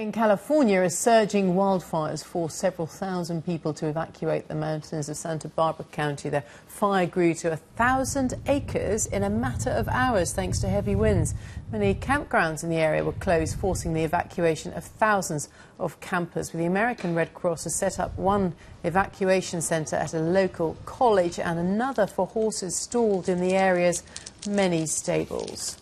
In California, a surging wildfires forced several thousand people to evacuate the mountains of Santa Barbara County. The fire grew to a thousand acres in a matter of hours thanks to heavy winds. Many campgrounds in the area were closed, forcing the evacuation of thousands of campers. The American Red Cross has set up one evacuation centre at a local college and another for horses stalled in the area's many stables.